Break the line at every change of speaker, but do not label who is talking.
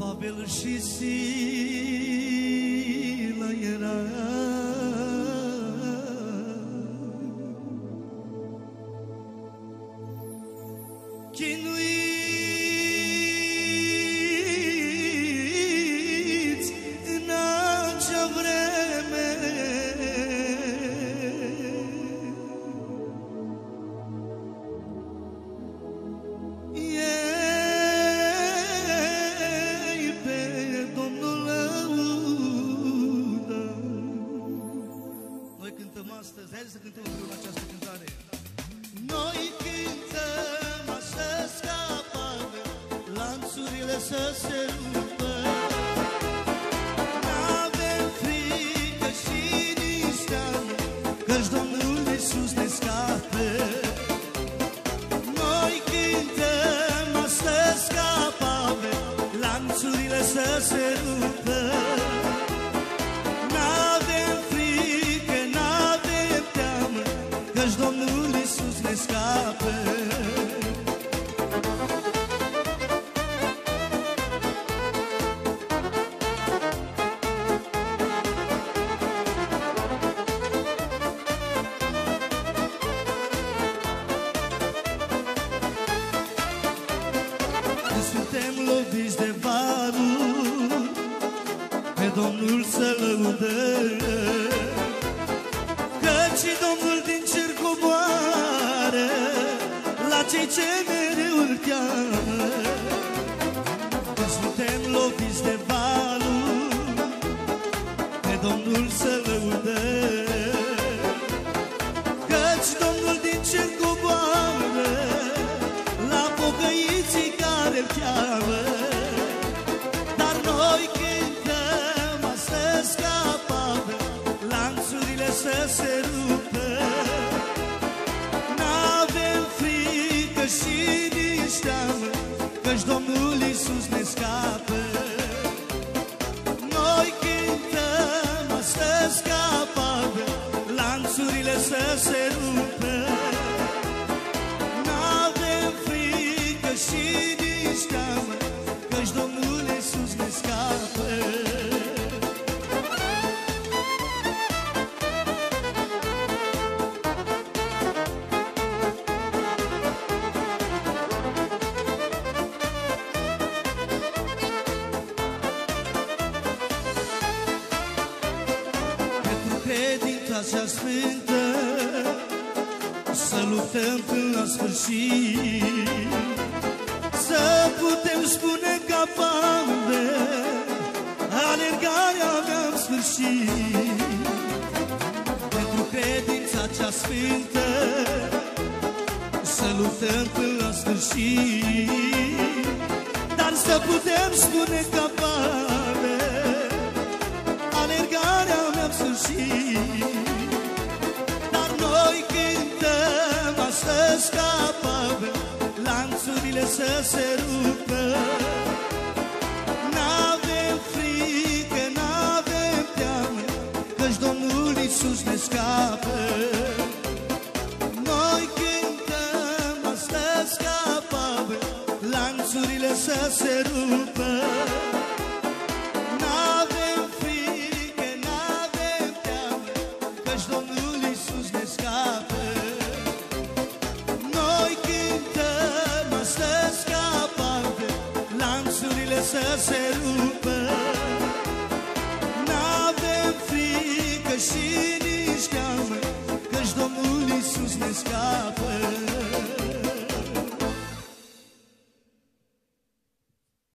pavelšisi la jera Quem nos astăzi, hai să cântăm împreună această cântare. Noi cântăm astăzi scapare, lanțurile să se rupă. Căci Domnul Iisus ne scapă. Când suntem loviți de varul Pe Domnul să lăudăm Căci Domnul din La frică și nici teamă Căci Domnul Iisus ne scapă. Noi cântăm astăzi scapată Lanțurile să se rupă. N-avem frică și nici teamă Căci Domnul Iisus ne scapă credința cea sfântă Să luptăm până la sfârșit. Să putem spune ca Pavel Alergarea mea în sfârșit. Pentru credința cea sfântă Să luptăm până la sfârșit. Dar să putem spune ca Pavel să se rupă. N-avem frică, n-avem teamă Căci Domnul Iisus ne scapă. Noi cântăm astăzi ca Pavel Lanțurile să se rupă să se rupă. N-avem frică și nici teamă Căci Domnul Iisus ne scapă.